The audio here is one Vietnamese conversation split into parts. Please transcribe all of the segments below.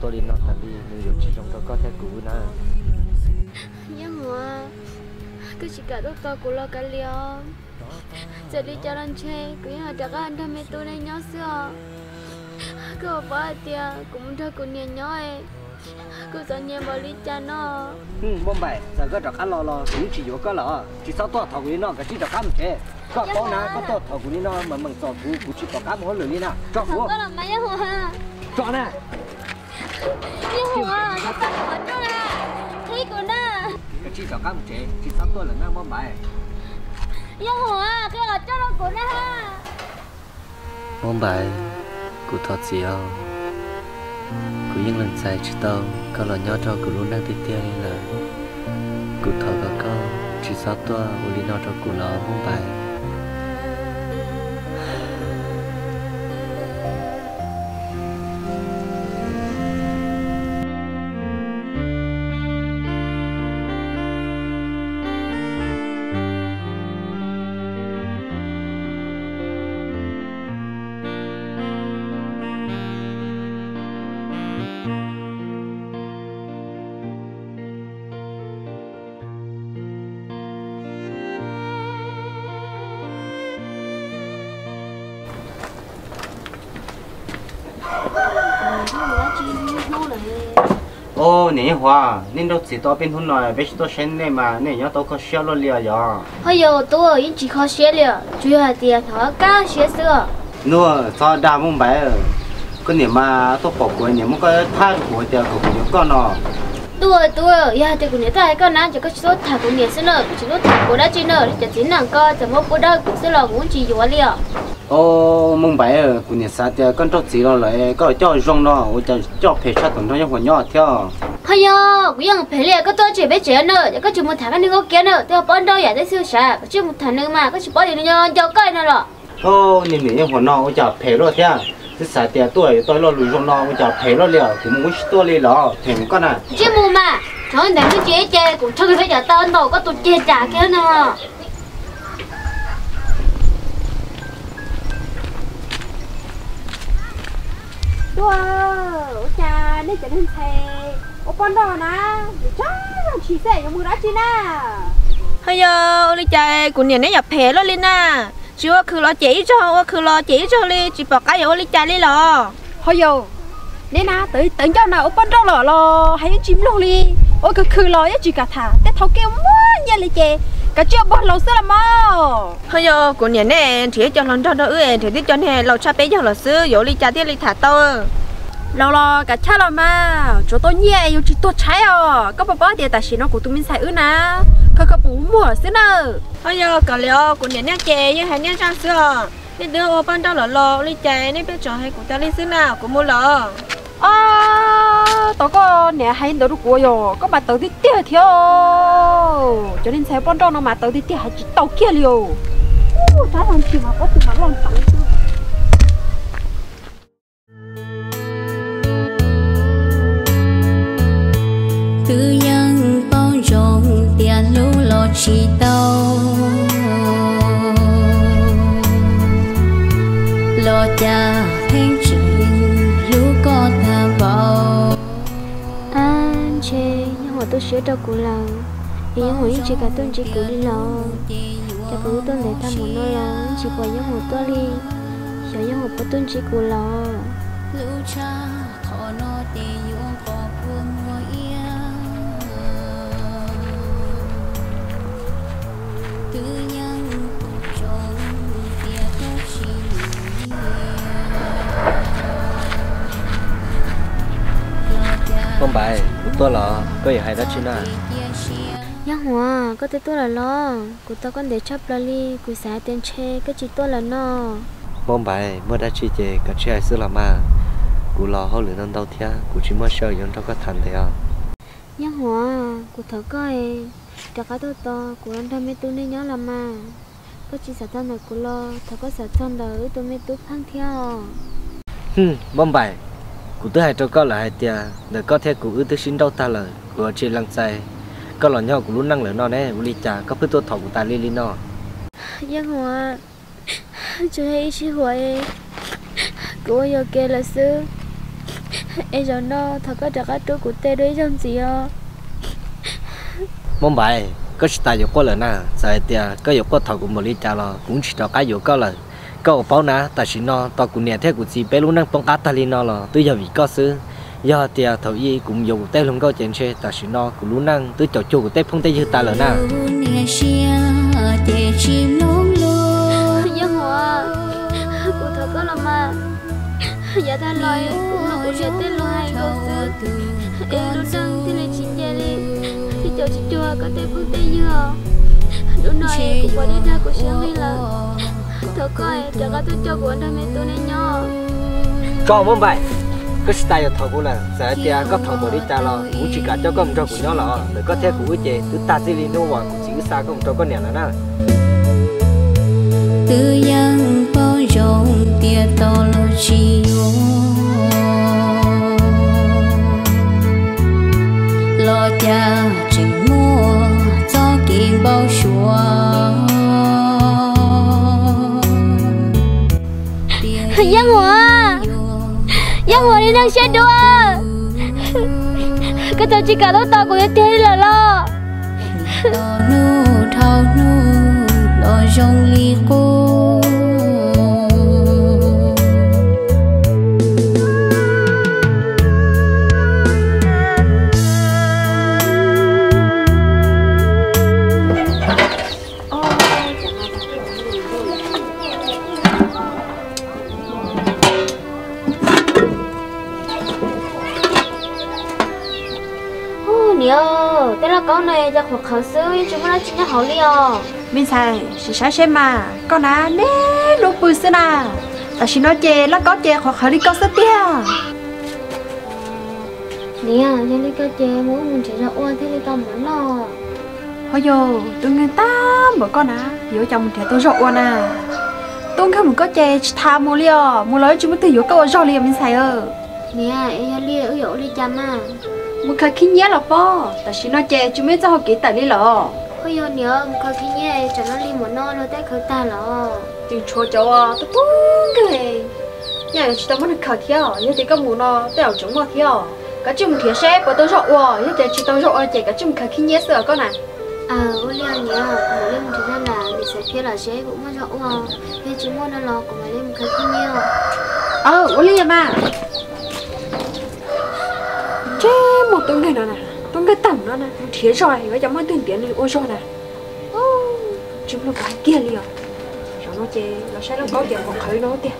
tôi đi nó tại vì nếu dùng chỉ trong đó có thể cũ nữa nhưng mà cứ chỉ cả tôi tao cũng lo cái liều. Giờ đi cho anh chơi cứ như là các anh thầm mẹ tôi nên nhớ xưa cứ bỏ tia cũng thôi cũng nhớ nhớ ấy cứ sợ nhớ bỏ đi cha nó. Ừ không phải giờ cái trò cá lo lo cũng chỉ có cái lọ chỉ sao tôi của đi nó cái chỉ cá một chế có có nào có tôi của đi nó mà mình trò thú cũng chỉ đi trò không của có làm mấy hả? Trò nè nhưng mà nó tao bỏ cho nè thấy của nó cái chỉ trò cá một chế chỉ sao tôi là nó không bài nhưng mà cái là cho nó của nó ha không cụ thật gì đâu cụ những lần sai chỉ tao có là nhớ cho cụ luôn đang tiếp theo nên là cụ thật cả có chỉ sao tôi u đi nó cho cụ nó không bài ô nè hoa. Nên đâu chỉ tao bên hôn nói với tao xem này mà. Nè nhớ tao có xéo lo liao giờ. Bây giờ tôi yên chỉ khó xé liền chủ yếu là tiền thọ cá xé sữa nữa sao đa mông bài cái nè mà tao bỏ quên nè muốn có thay của tiền của của con nó tôi tôi ya thì cũng nhớ tại con nào chỉ có số thả cũng nhớ xin nữa chỉ số thả của đã chỉ nữa chỉ chỉ nàng co chỉ một bữa đó cũng sẽ là muốn chỉ dọa liền ô mông bài của nè sao tiền con trâu chỉ lo lại có cho rong nó tôi cho cho phải sát tổng trong nhỏ nhỏ theo. Bây giờ cũng ยัง phải liền có tôi chỉ biết chơi nữa có chỉ một thằng cái nữa kia nữa tôi bán đâu vậy để siêu xả chỉ một thằng nữa mà có chỉ bỏ đi nữa cho coi nữa rồi ô nè nè hoa nó tôi cho phải lo theo. Cái sao tiền tôi tôi lo lùi rong nó tôi cho phải lo liao thì muốn tôi li lo thì con à. Chỉ mua mà cho nên cái chế chế cũng chơi cái giờ tao đâu có tụi chế trả kia nữa Wow, cha, đây chẳng hình thề Ô con đó nà, chá, chỉ sẽ cho mưa đã chi nà Hơi giờ, đi chạy, cũng nhìn nó nhập thề đó lên nà Chứ có cứ lo chỉ cho, có cứ lo chỉ cho đi, chỉ bỏ cái giờ đi chạy đi lò Hơi giờ, nên nà, tới tấn cho nào, ô con đó lò lò, hãy chìm luôn đi Ô cứ cứ lo, chỉ cả thả, tết thấu kêu mua, nhà lấy chè cái chuyện bỏ lâu xưa là mò thôi giờ của nhà nè chỉ cho lần cho nó ư thì tiết cho nè lâu cha bé cho là xưa dỗ đi cha tiết đi thả tơ lâu lo cả cha là mà. Chỗ tôi nhẹ yêu chỉ tôi cháy à có bà bó thì tại chỉ nó của tụi mình xài ư nà. Khơi khơi bú mùa xưa nè thôi giờ cả liệu của nhà nè chè như hai nè trang xưa. Nên đưa ô ban cho là lo ly chè nên biết cho hai của ta ly xưa nào của mua lợ à tao có nè hay đâu được của có tao đi tiếc theo cho nên xe bọn nó mà tao đi tiếc hay chỉ tao kia liều u làm gì mà có tụi mà lòng tặng tự nhân bao rộng tiền lũ lọt chỉ tao tôi sửa cho cụ lòng thì những người chỉ cả tôi chỉ cụ đi lo cho cụ tôi để thăm một nơi lo chỉ có những một tôi đi. Cho những một tôi chỉ cụ lo lũ không phải cụ tôi là có gì hay đó chứ nào nhưng mà có thể tôi là lo của tao con để chấp là đi của xã tiền chê cái chỉ tôi là nó. Không phải mới đã chỉ chế cái chuyện ai xưa là mà cụ lo hậu lửa năm đầu thia cụ chỉ mới sợ những trong cái thành thế à nhưng mà của thở coi cả cái tôi to của anh thầm mấy tôi nên nhớ là mà có chỉ sợ thân là của lo thở có sợ thân là tôi mấy tôi phăng theo. Ừm, bom bài cụ tôi hay cho có là hai tia để có thể cụ ư tôi xin đâu ta lời. Của chị lăng say có là nhau cụ luôn năng lời nó nè uli chả có phải tôi thọ của ta li li nó giang hòa cho hay chị hòa em. Của giờ kê là sư em giờ nó thật có trả cái của tê đấy trong gì à mong bài có chỉ tài có lần nào? Sai tia có có thầu của một lý trả lo cũng chỉ cho cái yếu có lần có bảo na tại chỉ nó tao cũng nhẹ theo của chị bé luôn đang bông cá ta lên nó là tôi giờ vì có sư giờ tia thầu y cũng dùng tay luôn có chuyện chơi tại chỉ nó cũng luôn đang tôi chọn chỗ của tay phong tay như ta là mà dạ ta lời cũng là của chuyện tên lo hay có sư em luôn đang thì là chị nhà đi. thì cho chị cho có tay phong tay như lúc này cũng có đi ra của sáng đi là thật coi trả cái tôi cho của anh mẹ tôi này nhau mong bài có chỉ tài thầu của là sai tia có thầu một lý trả lo. Cũng chỉ cả cho con cho của nhau là để có thể của chị. Tôi ta chỉ nó vào cũng chỉ xa con cho con nhà là nào. Tự yang bao rộng tia to lo chi lo cha chỉ mua cho kim bao xua giang hòa giang hòa đi đang xe đua cái tao chỉ cả đó tao của thế là lo. Nu thao nu lo rong li cô. Khẩu sư chúng nó chỉ nhớ hậu liò mình xài chỉ sáng xem mà. Con á nè lúc bự xưa nà. Ta chỉ nói chè là có chè hoặc hơi đi có sớt tia. Nè cho đi cơ chè muốn mình chỉ ra ôn thế đi tao muốn lo. Thôi vô tôi nghe ta mở con á vô chồng thì tôi rộ à tôi không có chè tha mua liò mua lấy chúng tôi vô câu rộ liò mình xài ơ. Nè em lia ở chỗ đi chăm à một cái khi nhớ là po ta chỉ nói chè chúng mới cho họ kỹ tại đi lò Ôi yo nhớ có khi nhé cho nó đi một non nó tới khởi ta lo tiếng chua cháu à tôi buông cái nhà chỉ tao muốn khởi theo như thế có muốn nó tao chúng mà theo cái chung thiệt xe của tôi rộ à như thế chỉ tao rộ chỉ cái chung khởi khi nhớ sợ con này à ôi lia nhớ mà lên một thời gian là mình sẽ phía là sẽ cũng mất rộng à thế chúng mua nó lo của mày lên một khởi khi nhiều ờ ô lia mà chế một tuần ngày nào nè tuần cái tầm nó nè thiệt rồi bây giờ mới tiền tiền đi ôi rồi nè ô chúng nó cái kia liền. Rồi nó chê nó sẽ nó có tiền còn khởi nó tiền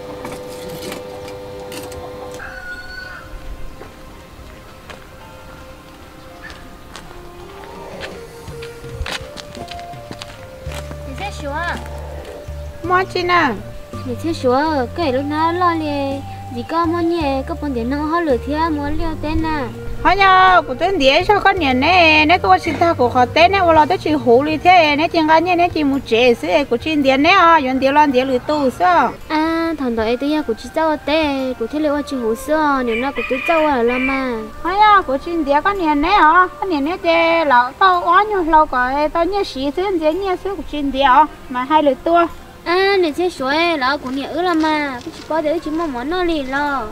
thì mua chi nè? Thì sẽ sửa cái lúc nào lo liền gì có mua nhẹ có bọn tiền nó họ lừa thiệt mua liều tên à hỏi nhau của tên đĩa sao con nhận nè nè tôi xin ta của họ tên nè. Và lo tới chỉ hủ đi thế? Nè chẳng cái nè chỉ một chế sẽ của trên đĩa nè. À yon đĩa lon đĩa lưỡi tu sao à thằng đó ấy tôi của chị cháu tê của thế liệu chị hồ sơ nếu nó của tôi cháu là làm mà hỏi nhau của trên đĩa con nhận nè à con nhận nè chế lão tao ó nhau lâu có tao nhớ xí thế đĩa nhớ xí của trên đĩa mà hai lưỡi tua. À để sẽ sửa là của nhà ư làm mà cái chỉ có để chỉ mua món nó liền lo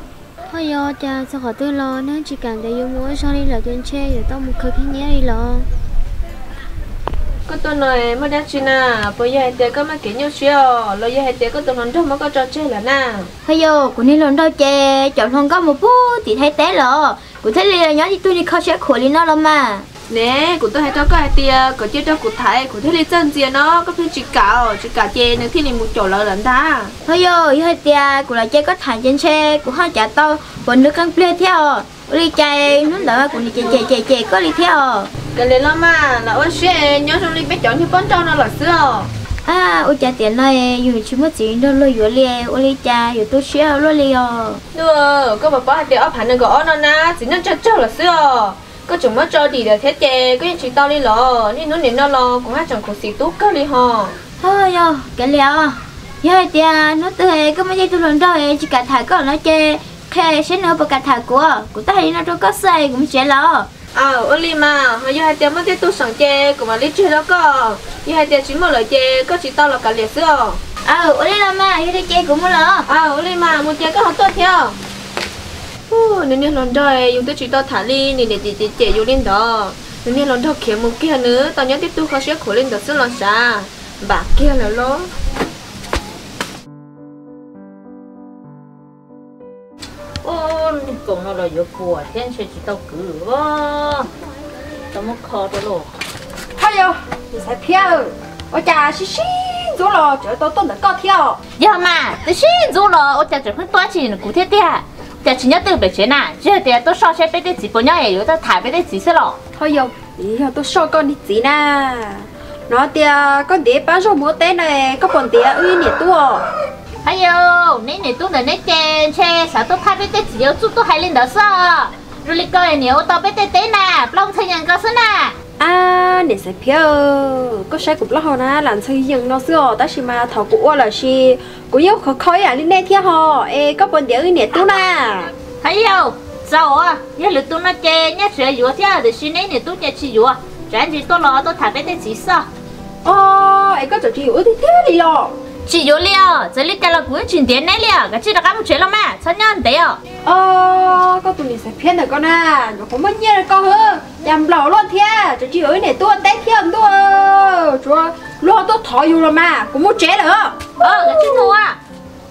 thôi giờ cha sao khỏi tôi lo nếu chỉ cần để yêu mua sao đi là trên xe rồi tao một khởi khi nhé đi lo. Có tôi nói mà đã chuyện à bây giờ thì có mà kiểu như xíu rồi giờ thì có tôi nói trong mà có trò chơi là na. Thôi giờ của nên lần đâu chè chọn không có một bút thì thấy té lo của thế là nhớ thì tôi đi khó sẽ khổ đi nó lắm mà nè của tôi hay cho cái tia có chơi cho của thầy của thế là chân gì nó? Có phải chỉ cạo chỉ cạo chè nữa thì mình một chỗ là lần ta. Thôi giờ yêu tia của là chè có thải trên xe của họ trả tao còn nước căng plea theo. Đi chè nó đỡ của đi chè chè chè chè có đi theo. Cái này là mà là ôn xe nhớ trong đi biết chọn thì con cho nó là xưa. À ôi cha tiền này dù chỉ mất gì đâu lo vừa liền ôi đi cha dù tôi xíu lo liền nữa có bà bảo thì ở phản ứng của nó na chỉ nên cho cho là xưa có chúng mất cho đi để thế chè có những chuyện tao đi lò nên nó nên nó lo cũng hai chẳng có gì tốt cái đi hò. Thôi giờ cái liệu giờ tia nó tới có mấy giây tôi lần rồi chỉ cả thải có nó chè khe sẽ nữa bà cả thải của của ta thì nó cho có xây cũng sẽ lo à ô li mà họ giờ hai tiền mất tiếp tục sang chè cũng mà lấy chơi đó có. Giờ hai tiền chỉ một lời chè có chỉ tao là cả liệt xưa. À ô làm mà đi chơi cũng muốn lo à ô li mà một chè có họ tốt theo nên nên lần đời dùng tới chỉ tao thả đi nên để để chè dùng lên đó. Nên nên lần đầu kiếm một kia nữa tao nhớ tiếp tục khó sẽ khổ lên đó xưa lần xa bà kia là lo ô cùng nó là yếu của thiên sẽ chỉ tao cứ vơ tao muốn khó đó luôn hay yo thì sẽ phiêu ôi cha xí xí rồi lo chờ tôi tôi được có theo giờ mà tôi xin dù rồi ô cha chỉ không toa chỉ cụ thể tiệt cha chỉ nhớ từ bề trên à chứ tiệt tôi so sẽ biết cái gì bao nhiêu yếu tao thải biết cái gì xí lo thôi yo thì tôi so con đi gì nè nó tia con đĩa bán số mua tên này có bọn đĩa uy nhiệt tua hay yo nên này tôi là nên chè chè. Sao tôi thải biết cái gì yếu chút tôi hay lên đó rồi lịch coi nhiều tao biết cái tên nè long thay nhận xí nè à để sẽ phiêu có sai cục lo hồ na làm xây dựng nó xưa ta chỉ mà thầu cũ là gì cũ yêu khó khói à lên đây theo họ ê có bọn đĩa uy nhiệt tua nè hay yo sao à giờ lịch tôi nó chè nhá sẽ yếu theo để xin nên này tôi chè chỉ yếu chẳng chỉ tôi lo tôi thải biết cái gì sao Ồ, ấy có chỗ chịu thì thế đi rồi chị yếu liều giờ lít cái là cũng chuyển tiền này liều cái chị đã cắm một chuyện lắm mà sao nhân đấy ạ ờ có tụi mình sẽ phiền được con à. Nó không mất nhiên là con hơ. Làm lẩu luôn thia. Cho chị ơi này tôi té thiêm tôi chúa luôn tôi thò dù rồi mà. Cũng muốn chế nữa. ờ cái chị thua. À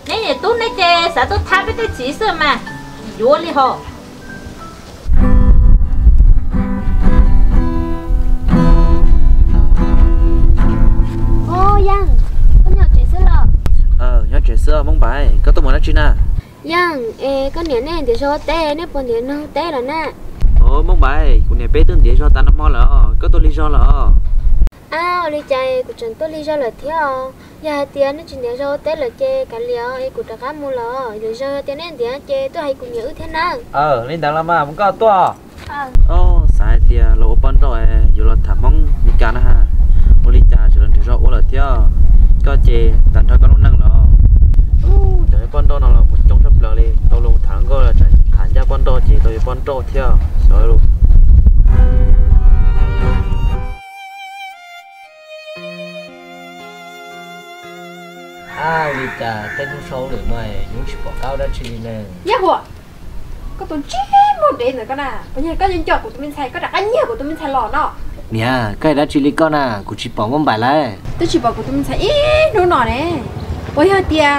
nãy này tôi nãy chế sao tôi tháp với cái chỉ sợ mà. Yếu liều Oh, yeah nhớ chuyện xưa mong bài. Có tôi muốn nói chuyện à? Yang ê con nhỏ này thì số té nếu bọn nhỏ nó té là nè. Ồ mong bài. Cũng này bé tương tiền cho ta nó mò lỡ. Có tôi lý do lỡ. À đi chơi của chúng tôi đi ra là theo giờ tiền nó chỉ để số té là chơi cả liều ấy của tất cả mua lo rồi giờ tiền nên tiền chơi tôi hay cũng nhớ thế nào ờ lên đằng làm mà muốn có to à? Ô sai tia lỗ bón rồi. Dù là thảm mong đi cả nó ha. Ô lý cha chỉ lần thì rõ ô là theo có chê tận thôi có năng lỡ ô trời nào nó là một trong sắp lỡ đi tôi luôn thẳng có là chạy khán giả bón đo chỉ tôi bón đo theo rồi luôn à, đi cha tên số để mày những chỉ bỏ cao đã chỉ nè Nhá hùa. Có tụi chi một đến rồi con à. Bây giờ các dân chọn của tụi mình xài, có đặt anh nhiều của tụi mình xài lò nó. nè cái đã chỉ lý con à của chỉ bỏ mong bài lại Tôi chỉ bỏ của tụi mình xài ít nữa nọ nè. Bây giờ tiền?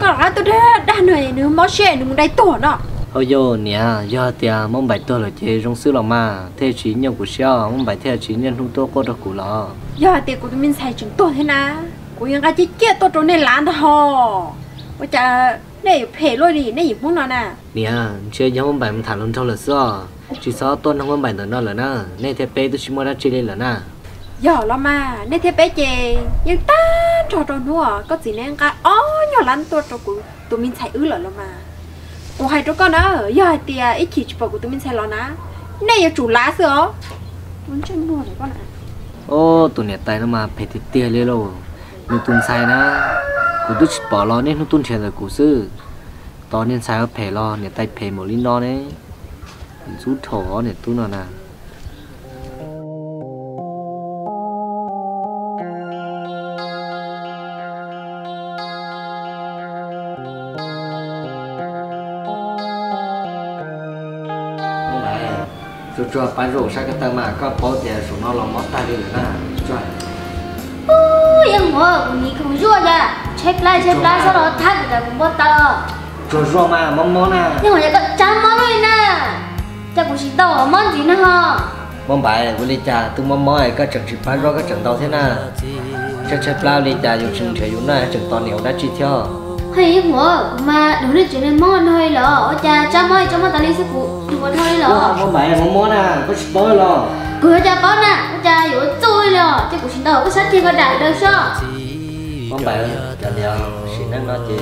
Có ăn tôi đã đã nơi nữa mót xe nữa đây tổ nó. Ôi dô nè, do tia mong bài tôi là chế trong sư lòng mà. Thế chỉ nhau của xeo, mong bài thế chỉ nhân hung tô có được của lọ giờ tiền của mình xài chừng tổ thế nào? Của những cái chi kia tôi trốn này thôi hò. Bây giờ này phê luôn đi này muốn nó nè. Nè, chơi nhau mong bài mình thả luôn trong là xưa Chỉ sao tôi không mong bài nữa nó là nè. Nên thế bé tôi chỉ mua ra chơi lên là nè giờ lo mà nên thế bé chè nhưng ta trò trò nữa có gì nên cái ó nhỏ lắm tôi trò của tụi mình chạy ứ lỡ lo mà của hai cho con đó giờ thì ít chỉ chụp của tụi mình chạy lo ná này giờ chủ lá sữa muốn chơi mua để con ạ Ô, tụi này tay nó mà phải thì tia lên rồi, Nhưng tụi sai na Của tôi chỉ bỏ lo nên nó tụi tiền rồi của sư tao nên sai ở phải lo, nè tay phải một linh lo đấy Rút thổ này tụi nó nè cho bán rổ sang cái tầng mà có bao tiền số nó là mót ta đi nữa nè cho ô em mua của nghĩ không rua à? nha à? chép lại chép lại, sau đó thắt ta cũng bắt tao rồi rồi mà mong mong nè. Nhưng mà nhà cái chán món rồi nè chắc cũng chỉ tao món gì nữa hả mong bài này của lý cha tôi mong mong có trận chỉ bán rổ cái trận tàu thế nè chắc chép lại lý cha dùng chừng thể dùng này trận tàu nhiều đã chi theo hay mua mà đúng là chuyện này món thôi lọ cha cha mới cho mà tao đi sư phụ. Chụp vào thôi lọ mong bài mong mong nè có bói lo. Cửa cha bón nè. Cha yếu chui lọ chắc cũng chỉ tao có sát thì có đại được sao? Mong bài là liệu xin năng nói gì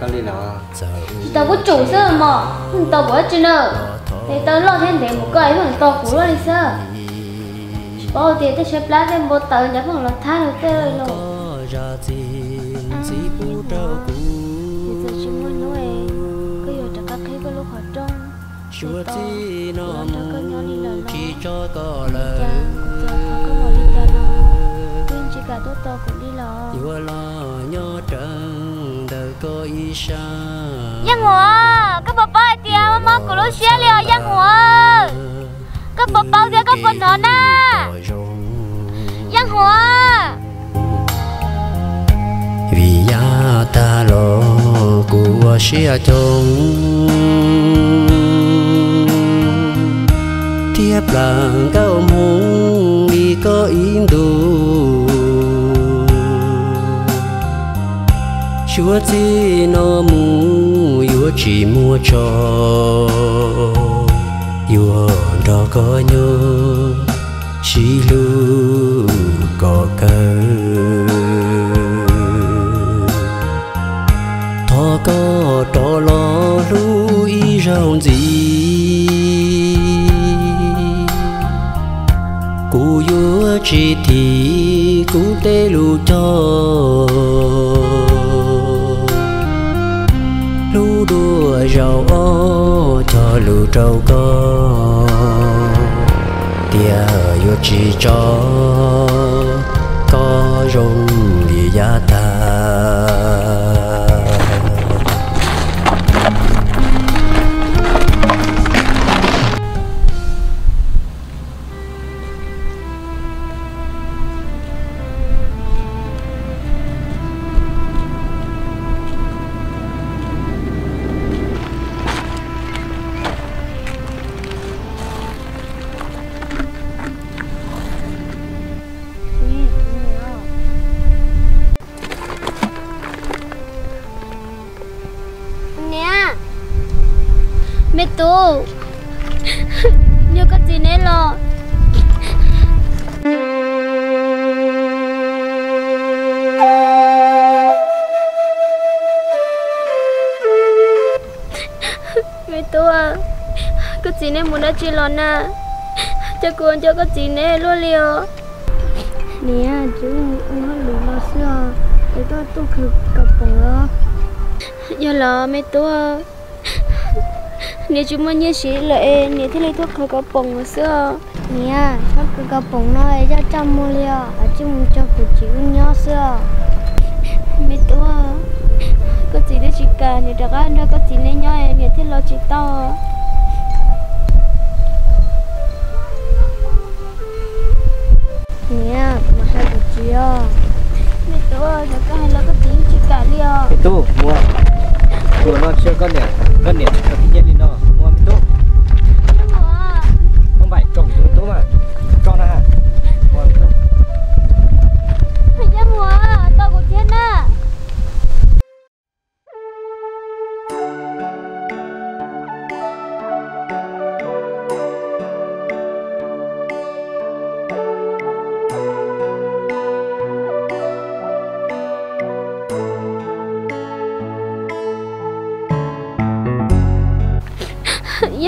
cái lý lo chỉ tao có chủ sơ mà không tao bỏ chân nữa thì tao lo thêm để một cái mà tao cũng lo đi sơ. Bao tiền tao xếp lá thêm một tờ nhắm vào là thay được tao rồi to cũng đi lo vừa lo nhớ trăng đời có ý xa giang hoa các bà ba tia mà của lúc xia liều giang hoa các bà bao tia các bà nó na. Giang hoa vì ya ta lo của xia chồng tiếp làng cao mong đi có in đủ chúa chỉ nó mu chúa chỉ mua cho. Chúa đó có nhớ chỉ lu có cơ thọ có đó lo lu ý rong gì? Cú chúa chỉ thì cú tê lu cho. Rau ô cho lù trâu cơ tia yo chỉ cho. Có rong đi ya nhớ có gì nè lo. Mẹ tu à có gì nè muốn đã chơi lo nè cho cô cho có gì nè luôn liều. Nè chú nó lù lo xưa. Để tôi khử cặp bờ. Giờ là mẹ tôi nếu chúng mình như sĩ lại nếu thế này thuốc khởi có bồng mà xưa. Nè sao cứ có bồng nó ấy cho trăm mua liều ở chứ muốn cho cụ chịu nhỏ xưa. Mẹ tôi có gì để chỉ cả nếu đã ăn đâu có gì nên nhỏ em nếu thế lo chỉ to. Nè, mà hai cụ chịu à. mẹ tôi đã có hay là có gì chỉ cả liều mẹ tôi mua. Tôi nó chưa có nè nè có cái gì nó mua tu không phải trồng tu tu mà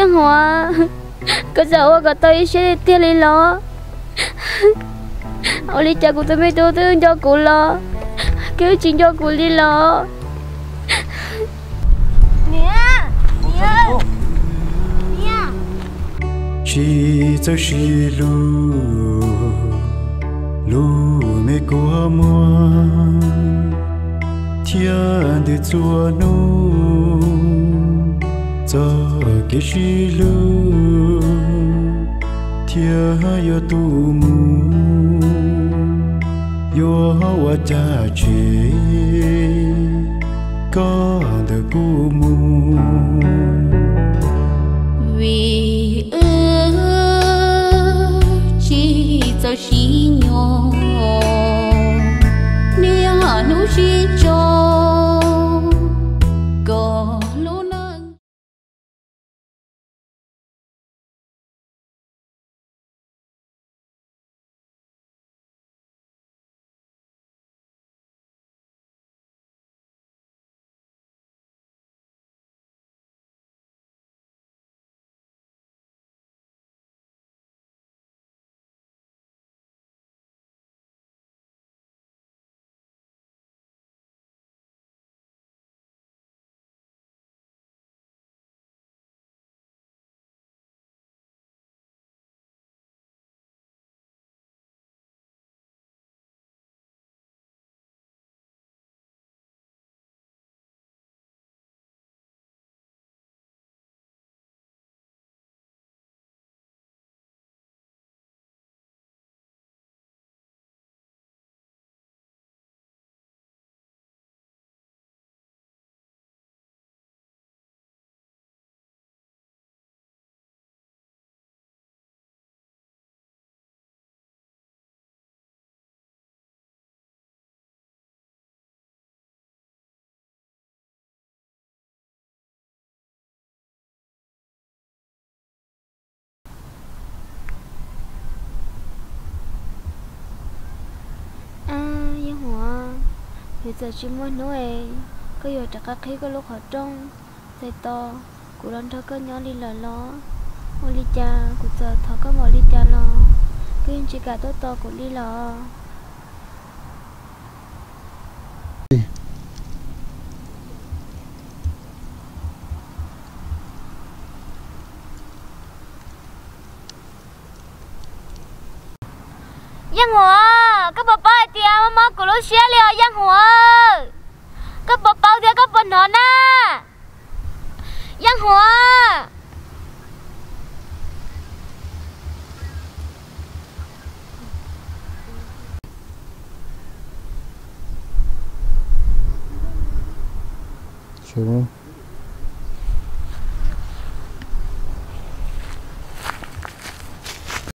Yên hòa Có dạo có tôi sẽ đi lý lo Ông lý cha của tôi mới tôi tôi cho cụ lo Kêu chuyện cho cụ lý lo Nè Nè. Nè. Chỉ cho chỉ lu lu mẹ của mua thiên để chúa nu cho cái chỉ lu thiên yo tu mu. Yo wa cha chi. Có được cu mu. Vì bây giờ chỉ muốn nói có giờ chắc các khi có lúc họ trông tay to cụ lần thơ có nhỏ đi lò ló, ô li cha cụ giờ thọ có một li cha lo cứ chỉ cả tốt to của đi lò Yang hoa, các bà bay mơ của lúc xe liều Giang hồ Các bà bao tia các bà nó na. Giang Hòa. Chào